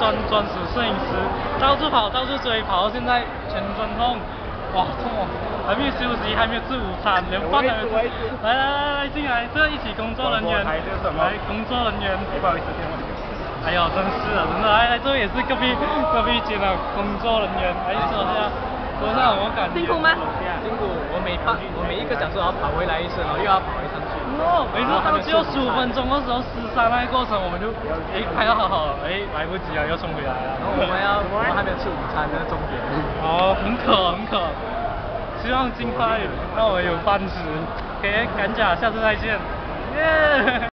专专属摄影师，到处跑，到处追，跑到现在全身痛，哇痛哦！还没有休息，还没有吃午餐，连饭都没有吃。来来来来，进来，这一起工作人员，来工作人员，不好意思。哎呦，真是的，真的，来来，这位也是隔壁隔壁间的工作人员，来坐下，坐下，我感觉辛苦吗？辛苦，我每半我每一个小时要跑回来一次，然后又要跑回上去。哦，每次到最后十五分钟的时候，十三那个过程，我们就哎拍到好好，哎来不及了，又冲回来了。然后我们要我们还没有吃午餐的重点。哦，很渴很渴，希望尽快让我们有饭吃。OK，赶甲，下次再见，耶。